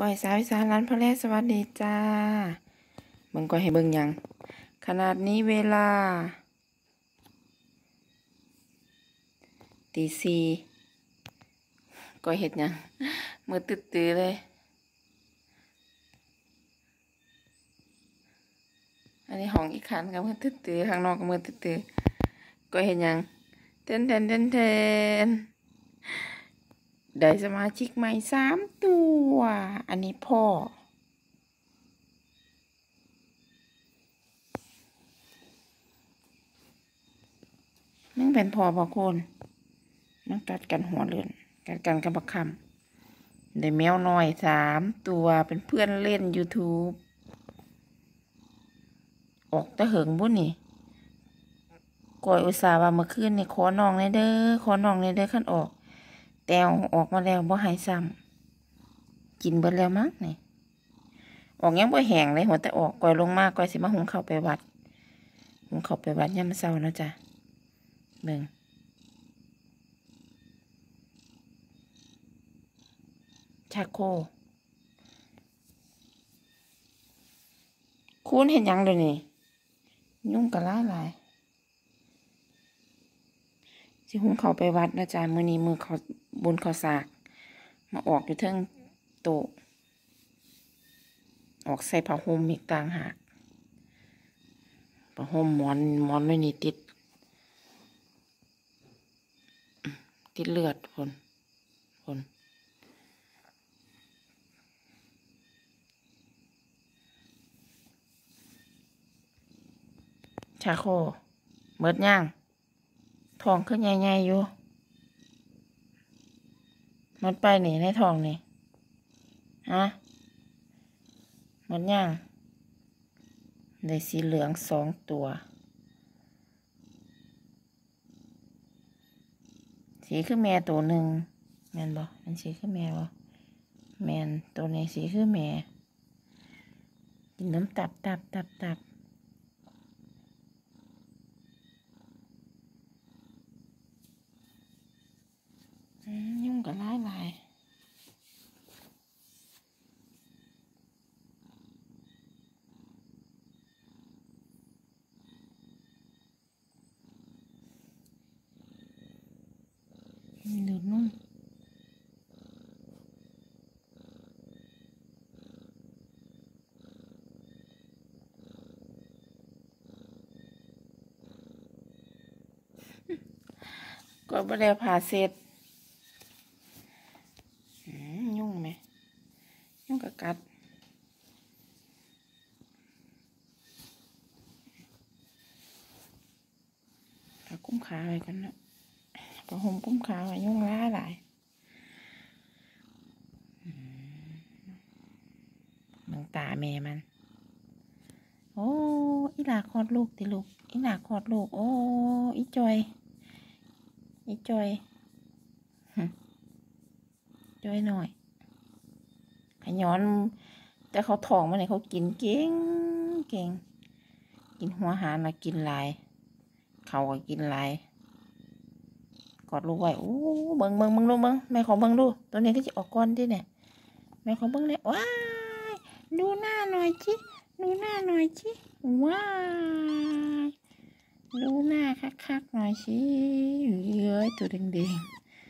ก้อยสาวอีสานร้านพระแร่สวัสดีจ้าเบิ่งก้อยให้เบิ่งยัง ขนาดนี้เวลาตีสี่ก้อยเห็ดยังมือตื้อๆเลยอันนี้ห้องอีกคันกับมือตื้อๆข้างนอกกับมือตื้อๆก้อยเห็ดยังเต้นเต้นเต้นเต้น ได้สมาชิกใหม่สามตัว อันนี้พ่อมันเป็นพ่อพอคนมันกัดกันหัวเลือนกัดกันกับบักคำได้แมวน้อยสามตัวเป็นเพื่อนเล่น YouTube ออกตะเหิงบุญนี่ก่อยอุตส่าห์ว่าเมื่อคืนนี่ขอน้องในเด้อขอน้องในเด้อขั้นออก แตวออกมาแล้วบ่หายซ้ำกินเบิดแล้วมั้งนี่ออกยังบ่แห้งเลยหัวแต่ออกก่อยลงมากก่อยสิมาหุงข้าวไปวัดหุงข้าวไปวัดยามมื้อเช้านะจ๊ะเบิ่งชาโคคุณเห็นยังเดี๋ยวนี้ยุ่งกะล่าหลาย สิหุงเขาไปวัดนะจ๊ะมือนี้มือเขาบนเขาสาก มาออกอยู่เทิงโตออกใส่ผ้าห่มอีกต่างหากผ้าห่มหมอนหมอนไม่นี่ติด ติดเลือดคนคนชาโคเบิดย่าง ทองขึ้นใหญ่ๆอยู่มันไปหนีในทองนี่ฮะมันย่างได้สีเหลืองสองตัว สีคือแม่ตัวหนึ่งแมนบอมันสีคือแม่บอแมนตัวนี้สีคือแม่กินน้ำตับตับตับตับ อืมยุ่งกับหลายหลายดูดนุ่ม ก็ไม่ได้ผ่าเสร็จยุ่งไหม ยุ่งกับกัดเอากุ้มขาไว้กันนะประหมกุ้มขาไว้ยุ่งร้ายหลายมเบิ่งตาแม่มัน โอ้ อีหลาคลอดลูกติลูก อีหลาคลอดลูก โอ้ อีจอย อีจอยจอยหน่อย ขย้อน แต่เขาทองมาเนี่ยเขากินเก่งเก่ง กินหัวหารนะกินลาย เขาก็กินลายกอดลูกไว้โอ้เบิ่งเบิ่งเบิ่งดูเบิ่งแม่ขอเบิ่งดู ตัวนี้ก็จะออกก้อนที่เนี่ยแม่ขอเบิ่งเนี่ยว้ายดูหน้าหน่อยชิดูหน้าหน่อยชิว้า ยดูหน้าคักๆหน่อยชิเย้ยตัวแดง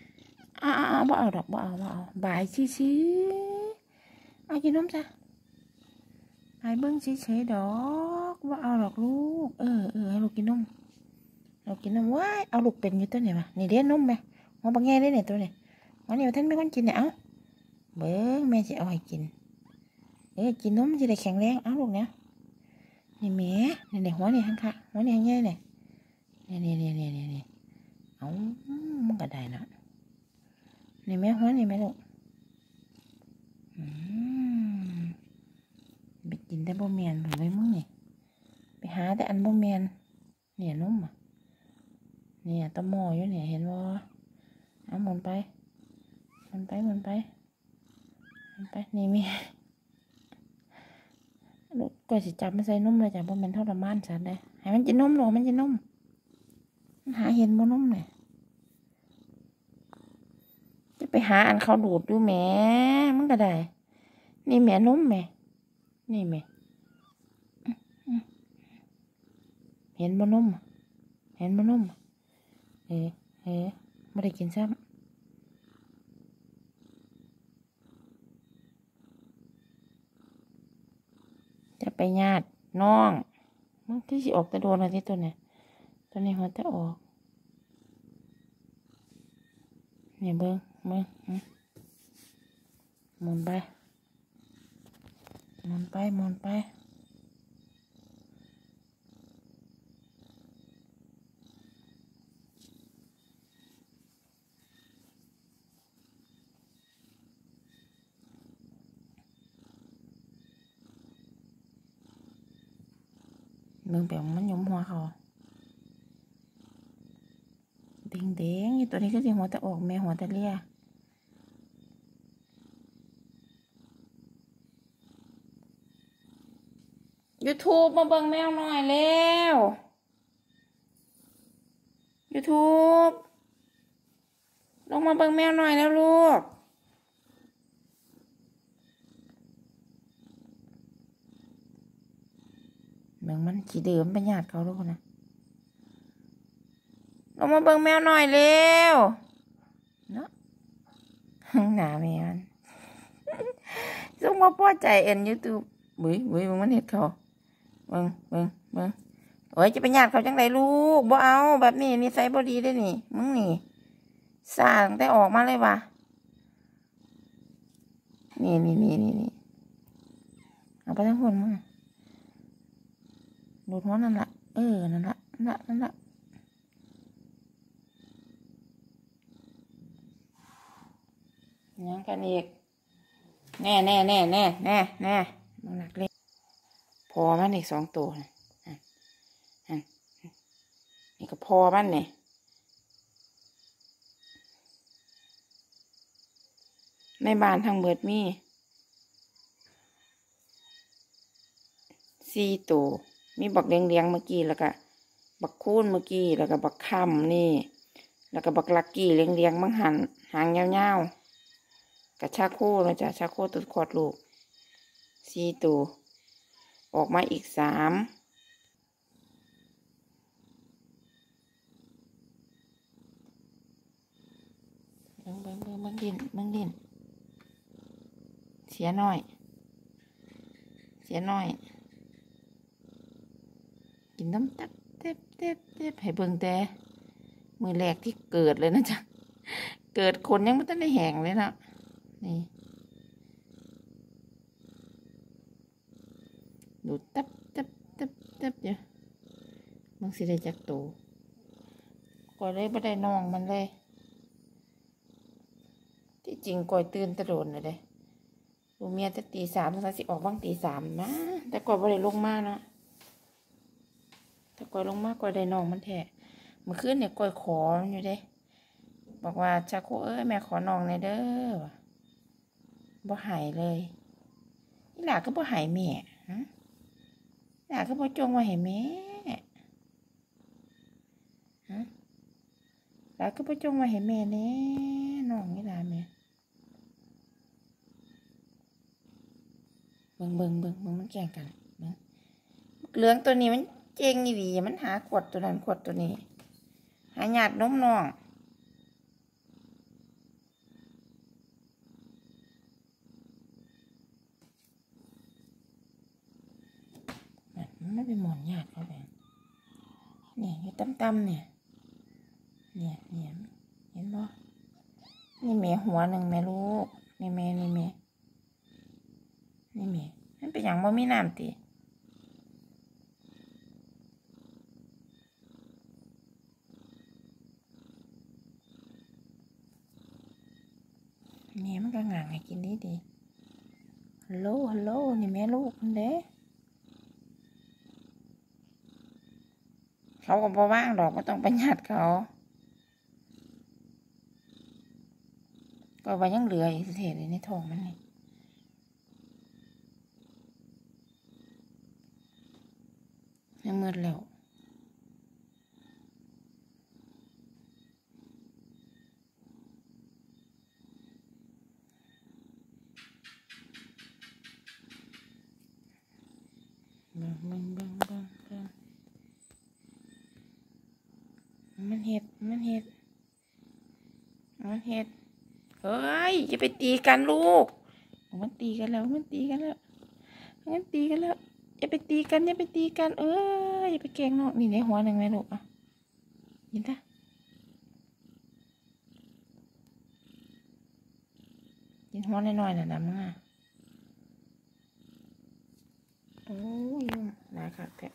ๆอ้าวบ่เอาดอกบ่เอาบ่เอาบายชี้ชี้เอากินนมจ้ะบายเบิ้งชี้เฉยๆดอกบ่เอาดอกลูกเออเออให้ลูกกินนมลูกกิ นี่ยนี่นี่นี่นี่เอามันก็ได้นะนี่แม่หัวนี่แม่ลูกไปกินแต่บะเมียนผมไม่มึงนี่ไปหาแต่อันบะเมียนเนี่ยนุ่มอะเนี่ยตะหม้ออยู่เนี่ยเห็นว่เอาหมุนไปหมุนไปหมุนไปหมุนไปนี่มีลูกก็สิจับไม่ใส่นุ่มเลยจ้ะบะเมียนทรมันสัตว์เลยให้มันกินนุ่มหรอมันกินนุ่ม หาเห็นบ่นุ่มเนี่ยจะไปหาอันเขาดูดดูแหมมันก็ได้ นี่แม่นมแม่นี่แม่เห็นบ่นมอะเห็นบ่นมอะเออเออไม่ได้กินซ้ำจะไปญาติน้องมันที่สิออกแตะโดนอะไรที่ตัวเนี่ย ตัวนี้หัวจะออกเนี่ยเบิ้งเบิ้งอื้อหมุนไปหมุนไปหมุนไปเบิ่งแบบมันหยุมหัวเขา เด้งๆอยู่ตัวนี้ก็สิหัวแต่ออกแม่หัวแต่เลียยูทูบมาเบิ่งแมวหน่อยเร็วยูทูบลงมาเบิ่งแมวหน่อยแล้วลูกเบิ่งมันขี้เดิมเป็นญาติเขาลูกนะ ลงมาเบิ่งแมวหน่อยเร็วเนาะหนาแมวส่งมาพอใจเอ็นยูทูบบุ้ยบุ้ยมึงมันเห็ดเขาเบิ่งเบิ่งเบิ่งโอ้ยจะเป็นญาติเขาจังไรลูกบ่เอา แบบนี้นิสัยบ่ดีได้นี่ มึงนี่สร้างแต่ออกมาเลยวะนี่นี่นี่นี่นี่เอาไปทั้งคนมึงดูดหัวนั่นละเออ นั่นละนั่นละนั่นละ ยังกันอีก แน่แน่แน่แน่แน่แน่มันหนักเลยพอมันอีกสองตัวนี่นี่ก็พอมันเนี่ยในบ้านทางเบิดมีสี่ตัวมีบักเลี้ยงเมื่อกี้แล้วก็บักคูนเมื่อกี้แล้วก็บักคำนี่ แล้วก็บักลักกี้เลี้ยงๆมังหันหางยาวๆ กับชาโคนะจ๊ะชาโคตุดขอดลูกสี่ตัว ออกมาอีกสามเบิ้งเบิ้งเบิ้งเบิ้งดินเบิ้งดิน เสียหน่อย เสียหน่อย กินน้ำตับเต็บเต็บเต็บให้เบิ่งแต่มือแรกที่เกิดเลยนะจ๊ะ เกิดคนยังไม่ทันได้แหงเลยนะ นี่ดูตับตับตับตับอยู่มึงสิได้จากโตก่อยเลยไม่ได้น้องมันเลย ที่จริงก่อยตื่นตะโดนเลยเด้ลูกเมียจะตีสามสักสิออกบ้างตีสามนะแต่ก่อยไม่ได้ลงมาเนาะถ้าก่อยลงมากก่อยได้น้องมันแท้เมื่อคืนเนี่ยก่อยขออยู่เด้ บอกว่าชาโคเอ้ยแม่ขอน้องในเด้อ บ่หายเลยนี่หลาก็บ่หายแม่ฮะหลาก็บ่จงว่าให้แม่ฮะหลาก็บ่จงว่าให้แม่แน่น้องนี่หลาแม่เบิ่งเบิ่งเบิ่งเบิ่งมันแก่งกันเบิ่งเหลืองตัวนี้มันเจงนี่ดีมันหาขวดตัวนั้นขวดตัวนี้ หาหยาดนมน้อง ไม่เป็นหมอนหยาดเขาเลยเนี่ยอยู่ตั้มๆเนี่ย เนี่ยเนี่ยเห็นบ่นี่แม่หัวหนึ่งแม่ลูก นี่แม่นี่แม่นี่แม่มันเป็นอย่างบ่มีน้ำตีแม่มันก็งางให้กินดีดีฮัลโหลฮัลโหลนี่แม่ลูกมันเด้ เขาก็บ่ว่างหรอกก็ต้องประหยัดเขาก็ว่ายังเหลืออีกเศษในทองมันนี่ยังมืดแล้วบังบังบัง มันเห็ด มันเห็ด มันเห็ด เฮ้ยอย่าไปตีกันลูก มันตีกันแล้ว มันตีกันแล้ว มันตีกันแล้วอย่าไปตีกันอย่าไปตีกัน เอออย่าไปแกล้งนองนี่ในหัวหนึ่งไหมลูกอะยินตายินหัวน้อยๆน่ะนะมึงอะโอ้ยยุ่งหลายคักแท้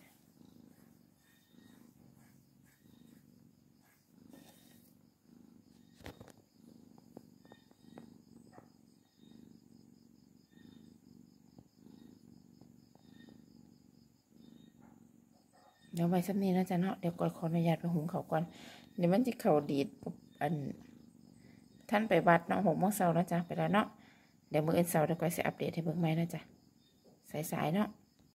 เดี๋ยวไว้สักนี้นะจ๊ะเนาะเดี๋ยวก่อนขออนุญาตไปหุงเขาวก่อนเดี๋ยวมันจะเข่าดีดอัน ท่านไปวัดเนาะหกโมงเช้านะจ๊ะไปแล้วเนาะเดี๋ยวมื้ออื่นเช้าเดี๋ยวก็จะอัปเดตให้เบิ่งใหม่นะจ๊ะสายๆเนาะ